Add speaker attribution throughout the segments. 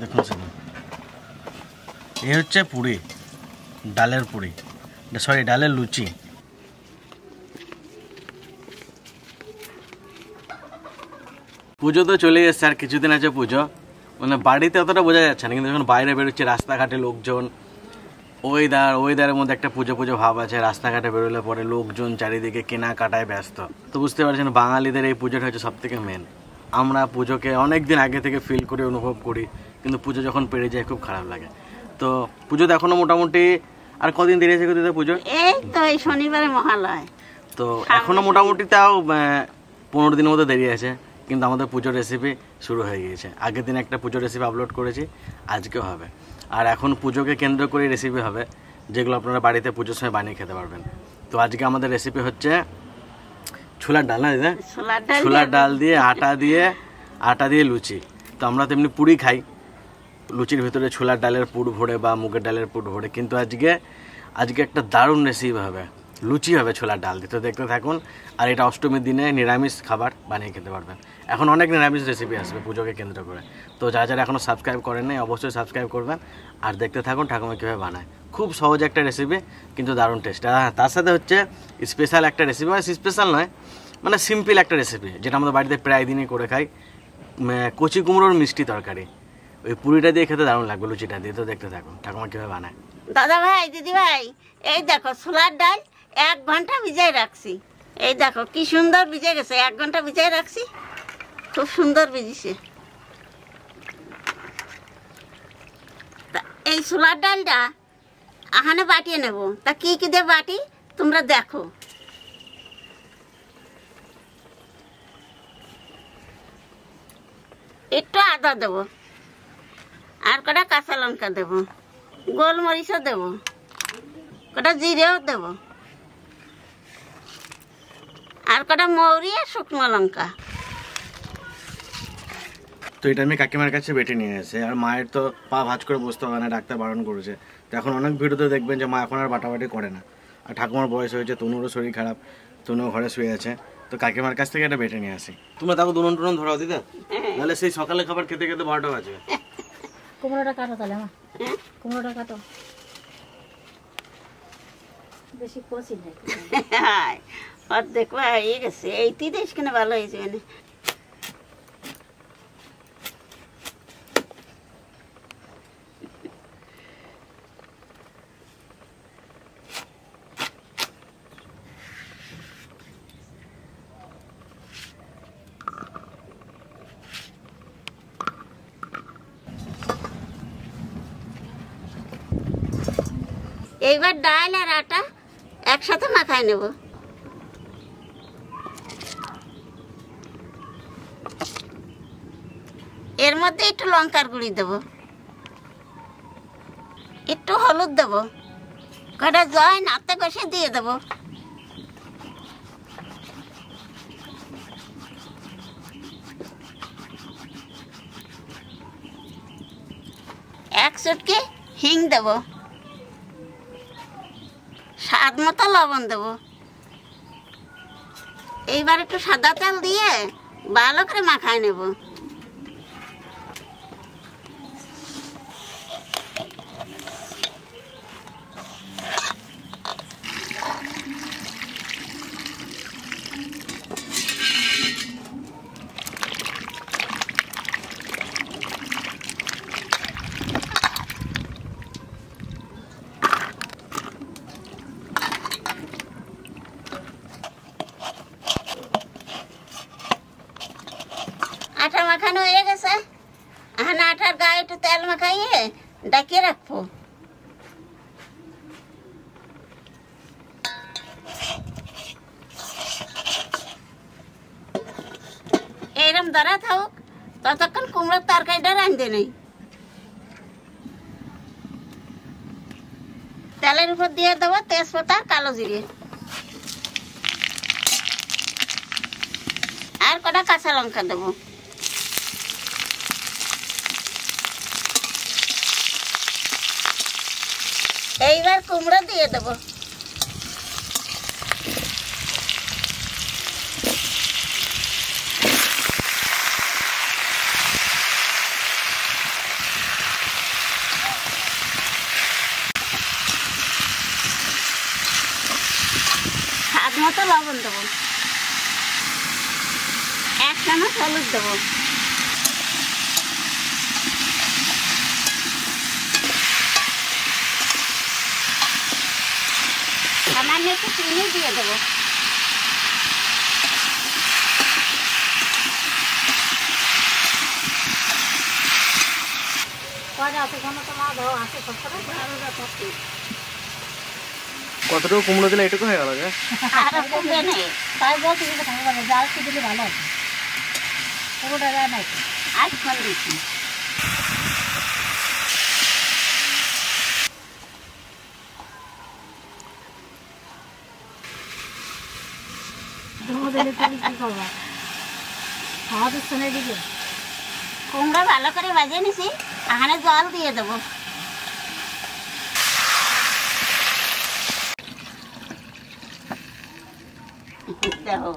Speaker 1: দেখুন এই হচ্ছে পুরি, ডালের পুরি। সরি ডালের লুচি। পুজো তো চলে এসছে, আর কিছুদিন আছে পুজো। মানে বাড়িতে অতটা বোঝা যাচ্ছে না, কিন্তু যখন বাইরে বেরোচ্ছে রাস্তাঘাটে লোকজন। ওয়েদার ওয়েদারের মধ্যে একটা পুজো পুজো ভাব আছে, রাস্তাঘাটে বেরোলে পরে লোকজন চারিদিকে কেনাকাটায় ব্যস্ত। তো বুঝতে পারছেন, বাঙালিদের এই পুজোটা হচ্ছে সব থেকে মেন আমরা পুজোকে অনেক দিন আগে থেকে ফিল করি, অনুভব করি। কিন্তু পুজো যখন পেরে যায় খুব খারাপ লাগে। তো পুজোতে এখনও মোটামুটি আর কদিন দেরি আছে দিদা পুজো
Speaker 2: এই তো এই শনিবারে মহালয়।
Speaker 1: তো এখনও মোটামুটি তাও পনেরো দিনের মতো দেরি আছে কিন্তু আমাদের পুজোর রেসিপি শুরু হয়ে গিয়েছে। আগের দিন একটা পুজোর রেসিপি আপলোড করেছি আজকেও হবে। আর এখন পুজোকে কেন্দ্র করে রেসিপি হবে যেগুলো আপনারা বাড়িতে পুজোর সময় বানিয়ে খেতে পারবেন। তো আজকে আমাদের রেসিপি হচ্ছে ছোলার ডাল না দিদা?
Speaker 2: ছোলার ডাল
Speaker 1: ছোলার ডাল দিয়ে আটা দিয়ে আটা দিয়ে লুচি। তো আমরা তেমনি পুরি খাই। লুচির ভিতরে ছোলার ডালের পুর ভরে বা মুগের ডালের পুর ভরে কিন্তু আজকে আজকে একটা দারুণ রেসিপি হবে। লুচি হবে ছোলার ডাল দিয়ে তো দেখতে থাকুন। আর এটা অষ্টমীর দিনে নিরামিষ খাবার বানিয়ে খেতে পারবেন। এখন অনেক নিরামিষ রেসিপি আসবে পুজোকে কেন্দ্র করে। তো যারা যারা এখনও সাবস্ক্রাইব করেন নাই অবশ্যই সাবস্ক্রাইব করবেন। আর দেখতে থাকুন ঠাকুমা কীভাবে বানায়। খুব সহজ একটা রেসিপি কিন্তু দারুণ টেস্ট আর হ্যাঁ, তার সাথে হচ্ছে স্পেশাল একটা রেসিপি মানে স্পেশাল নয় মানে সিম্পল একটা রেসিপি যেটা আমাদের বাড়িতে প্রায় দিনই করে খাই। কচি কুমড়োর মিষ্টি তরকারি। ওই পুরিটা দিয়ে খেতে দারুণ লাগবে, লুচিটা দিয়ে। তো দেখতে থাকুন ঠাকুমা কীভাবে বানায়।
Speaker 2: দাদা ভাই, দিদি ভাই, এই দেখো ছোলার ডাল এক ঘণ্টা ভিজাই রাখছি। এই দেখো কি সুন্দর ভিজে গেছে, এক ঘণ্টা ভিজাই রাখছি। খুব সুন্দর ভিজিছে। এই ছোলার ডালটা আহানে বাটিয়ে নেব। তা কি কি দিয়ে বাটি? তোমরা দেখো। একটু আদা দেবো। আর কটা কাঁচা লঙ্কা দেবো গোলমরিচও দেবো কটা জিরেও দেবো আর কটা মৌরি আর শুকনো লঙ্কা।
Speaker 1: তো এটা আমি কাকিমার কাছে বেটে নিয়ে এসে আর মায়ের তো পা ভাজ করে বসতে হবে না ডাক্তার বারণ করেছে। তো এখন অনেক ভিডিওতে দেখবেন যে মা এখন আর বাটাবাটি করে না। আর ঠাকুমার বয়স হয়েছে তনুরও শরীর খারাপ তনুও ঘরে শুয়ে আছে। তো কাকিমার কাছ থেকে এটা বেটে নিয়ে আসি। তোমরা তাকে দুরন টুরন ধরাও দিদা? নাহলে সেই সকালে খাবার খেতে খেতে বারোটা বাজবে।
Speaker 3: কুমড়োটা কাটো তাহলে আমার কুমড়োটা কাটো। বেশি কষি নাই।
Speaker 2: আর দেখবা হয়ে গেছে। এই তিরিশ কেন ভালো হয়েছে এইবার ডাল আর আটা একসাথে মাখায় নেব। এর মধ্যে একটু লঙ্কার গুঁড়ি দেব। একটু হলুদ দেব। কটা জয় নাতে কষে দিয়ে দেব। এক চটকে হিং দেব। স্বাদ মতো লবণ দেব। এইবার একটু সাদা তেল দিয়ে ভালো করে মাখায় নেব আটা মাখানো হয়ে গেছে এখন আটার গায়ে একটু তেল মাখাইয়ে ডাকিয়ে রাখব। এইরকম দাঁড়া থাকুক, ততক্ষণ কুমড়োর তরকারিটা রাঁধতে নেই। তেলের উপর দিয়ে দেবো তেজপাতা কালো জিরে। আর কটা কাঁচা লঙ্কা দেবো। এইবার কুমড়ো দিয়ে দেবো। মতো লবণ দেবো। এক চামচ হলুদ দেবো। একটু চিনি দিয়ে দেবো।
Speaker 1: কতটুকু কুমড়ো দিলে এটুকু হয়ে গেল
Speaker 2: কমবে নেই
Speaker 3: তাই বলছি কিন্তু খাব না দিলে ভালো আছে দেয় নাই
Speaker 2: ফল দিচ্ছি।
Speaker 3: দিলে তুমি কি খাবা খাওয়া দিচ্ছে না এদিকে
Speaker 2: কুমড়া ভালো করে বাজিয়ে নিছি, এখানে জল দিয়ে দেবো। দেখো।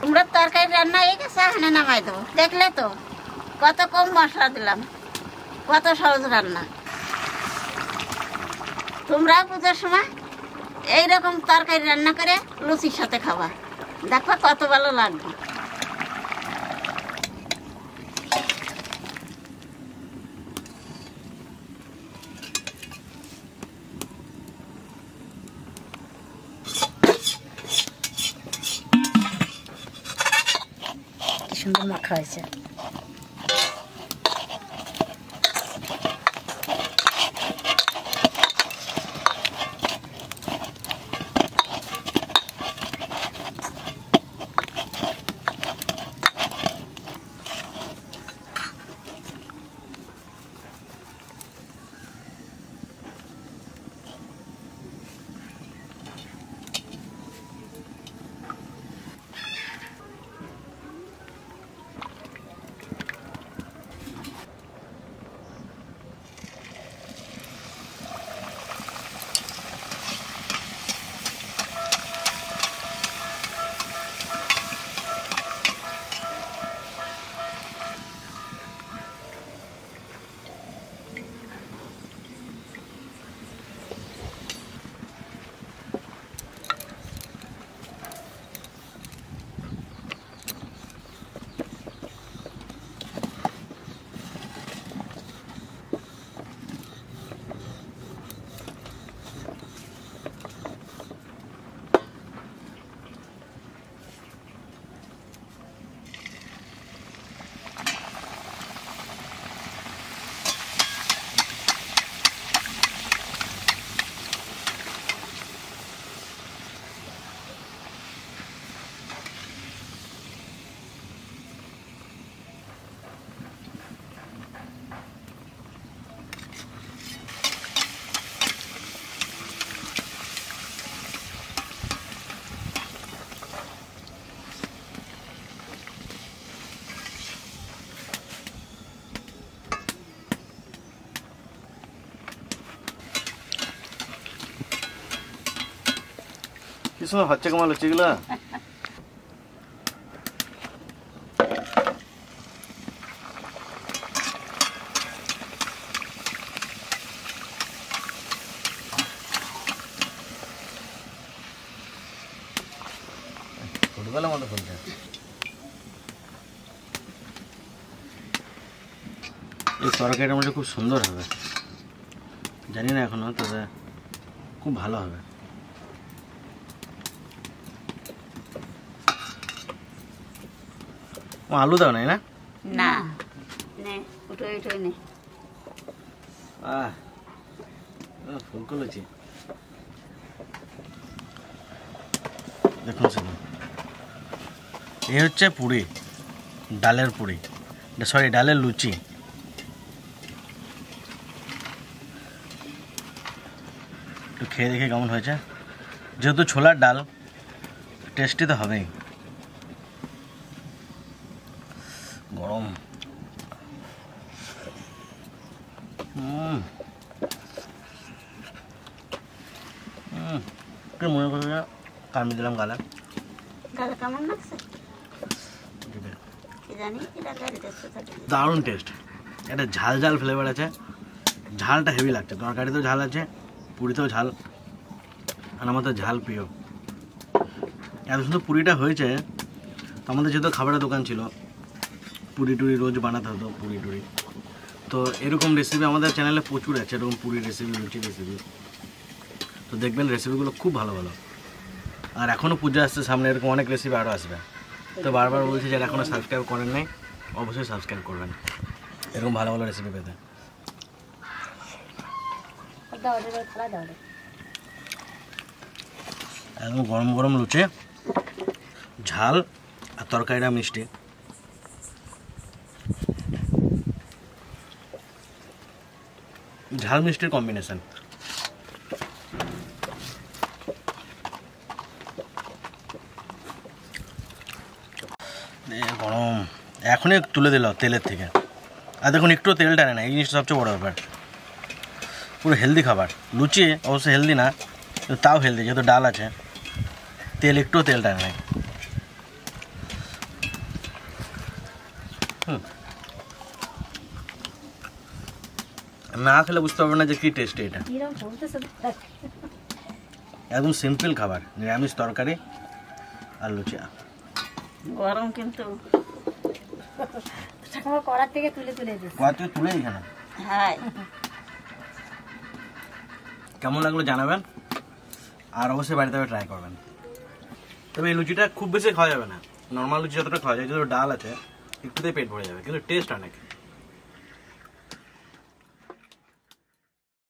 Speaker 2: কুমড়োর তরকারি রান্না হয়ে গেছে, এখানে নামাই দেবো। দেখলে তো? কত কম মশলা দিলাম, কত সহজ রান্না। তোমরাও পুজোর সময় এইরকম তরকারি রান্না করে লুচির সাথে খাবা। দেখো কত ভালো লাগবে।
Speaker 3: সুন্দর মাখা হয়েছে।
Speaker 1: কি সময় হচ্ছে কমা লুচিগুলো? ফুটবলের মতো ফুলছে এই তরকারিটা মধ্যে খুব সুন্দর হবে। জানি না এখনও, তবে খুব ভালো হবে। আলু দাও নাই না
Speaker 2: না নে উঠো উঠো নে
Speaker 1: আহ ফুলকো লুচি দেখুন শুনুন এই হচ্ছে পুরি ডালের পুরি সরি ডালের লুচি একটু খেয়ে দেখে কেমন হয়েছে। যেহেতু ছোলার ডাল টেস্টি তো হবেই গরম হুম হুম কি মনে করছে কামি দিলাম গালে
Speaker 2: গালে কেমন লাগছে? এটা
Speaker 1: দারুণ টেস্ট একটা ঝাল ঝাল ফ্লেভার আছে। ঝালটা হেভি লাগছে। তরকারিতেও ঝাল আছে পুরিতেও ঝাল। আর আমার তো ঝাল প্রিয়। এত সুন্দর পুরিটা হয়েছে। তো আমাদের যেহেতু খাবারের দোকান ছিল পুরি টুরি রোজ বানাতে হতো পুরি টুরি। তো এরকম রেসিপি আমাদের চ্যানেলে প্রচুর আছে। এরকম পুরি রেসিপি লুচি রেসিপি তো দেখবেন রেসিপিগুলো খুব ভালো ভালো। আর এখনও পুজো আসছে, সামনে এরকম অনেক রেসিপি আরও আসবে। তো বারবার বলছি যারা এখনও সাবস্ক্রাইব করেন নাই, অবশ্যই সাবস্ক্রাইব করবেন। এরকম ভালো ভালো রেসিপি পেতে। একদম গরম গরম লুচি, ঝাল আর তরকারিটা মিষ্টি। ঝাল মিষ্টির কম্বিনেশন গরম এখনই তুলে দিল তেলের থেকে। আর দেখুন একটু তেল টানে না এই জিনিসটা সবচেয়ে বড় ব্যাপার। পুরো হেলদি খাবার। লুচি অবশ্য হেলদি না কিন্তু তাও হেলদি যেহেতু ডাল আছে। তেল একটুও তেল টানে নাই হুম। না খেলে বুঝতে পারবে না যে কি টেস্ট এটা।
Speaker 3: কিরম বলতেছে? দেখ।
Speaker 1: একদম সিম্পল খাবার নিরামিষ তরকারি আর লুচি।
Speaker 2: গরম কিন্তু
Speaker 3: ঠাকুমা কড়ার থেকে তুলে তুলে দিস
Speaker 1: কয়া তুই তুলে এখানে
Speaker 2: হ্যাঁ।
Speaker 1: কেমন লাগল জানাবেন? আর অবশ্যই বাড়িতে ট্রাই করবেন। তবে এই লুচিটা খুব বেশি খাওয়া যাবে না। নর্মাল লুচি যতটা খাওয়া যায় যদি ডাল আছে একটুতেই পেট ভরে যাবে কিন্তু টেস্ট অনেক।